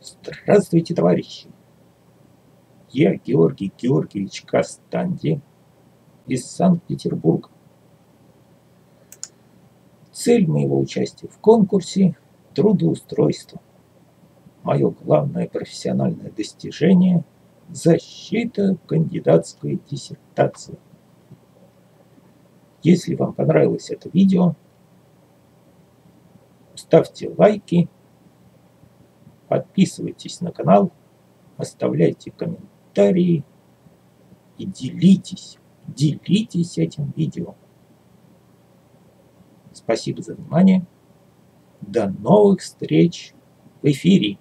Здравствуйте, товарищи! Я Георгий Георгиевич Кастанди из Санкт-Петербурга. Цель моего участия в конкурсе – трудоустройство. Мое главное профессиональное достижение – защита кандидатской диссертации. Если вам понравилось это видео, ставьте лайки – Подписывайтесь на канал, оставляйте комментарии и делитесь, делитесь этим видео. Спасибо за внимание. До новых встреч в эфире.